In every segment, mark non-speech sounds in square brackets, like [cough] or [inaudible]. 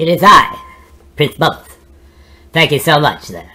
it is I, Prince Bubbles. Thank you so much. There.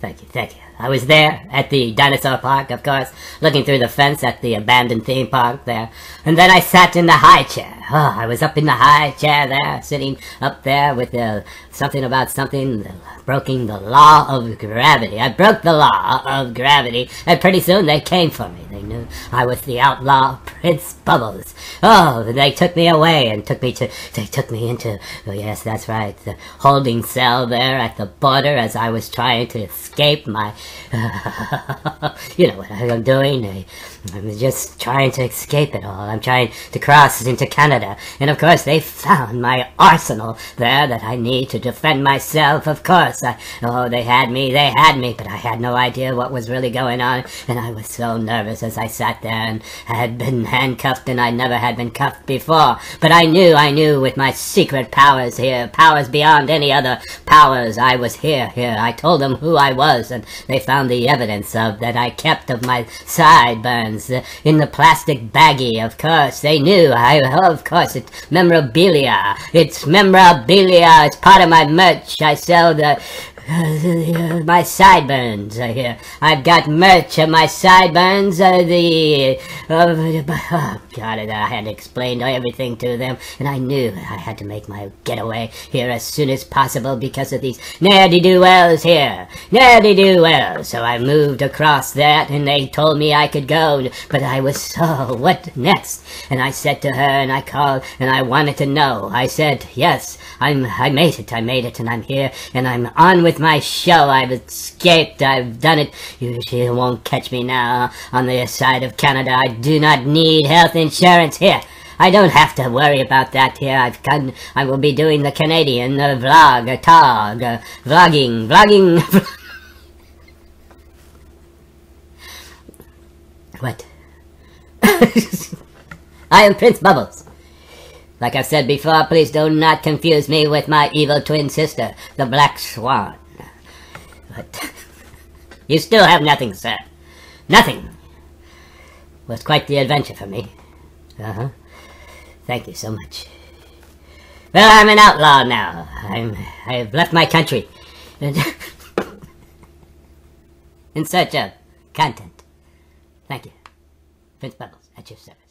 Thank you, thank you. I was there at the dinosaur park, of course, looking through the fence at the abandoned theme park there. And then I sat in the high chair. Oh, I was up in the high chair there, sitting up there with the, something about something, breaking the law of gravity. I broke the law of gravity, and pretty soon they came for me. They knew I was the outlaw Prince Bubbles. Oh, they took me away and took me to, they took me into, oh yes, that's right, the holding cell there at the border as I was trying to escape my [laughs] you know what I'm doing? I, I'm just trying to escape it all. I'm trying to cross into Canada. And of course, they found my arsenal there that I need to defend myself. Of course, I, oh, they had me, they had me, but I had no idea what was really going on. And I was so nervous as I sat there and had been handcuffed and I never had been cuffed before. But I knew, I knew with my secret powers here, powers beyond any other powers, I was here, here. I told them who I was and they found the evidence of that I kept of my sideburns in the plastic baggie, of course. They knew. I, of course, it's memorabilia. It's memorabilia. It's part of my merch. I sell the [laughs] my sideburns are here. I've got merch of my sideburns. Uh, the uh, [laughs] oh God, I had explained everything to them, and I knew I had to make my getaway here as soon as possible because of these ne'er-do-wells here. Ne'er-do-wells. So I moved across that, and they told me I could go, but I was [laughs] so what next? And I said to her, and I called, and I wanted to know. I said, yes, I'm. I made it. I made it, and I'm here, and I'm on with with my show. I've escaped. I've done it. You, won't catch me now on the side of Canada. I do not need health insurance here. I don't have to worry about that here. I've come, I will be doing the Canadian uh, vlog, uh, tog, uh, vlogging, vlogging. [laughs] what? [laughs] I am Prince Bubbles. Like I've said before, please do not confuse me with my evil twin sister, the Black Swan. But [laughs] you still have nothing, sir. Nothing. Was quite the adventure for me. Uh-huh. Thank you so much. Well, I'm an outlaw now. I'm I've left my country. [laughs] in search of content. Thank you. Prince Bubbles, at your service.